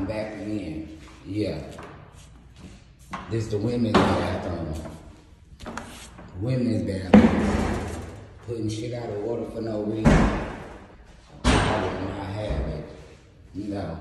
I'm back again. Yeah. This the women's bathroom. Um, women's bathroom. Putting shit out of order for no reason. I would not have it. No.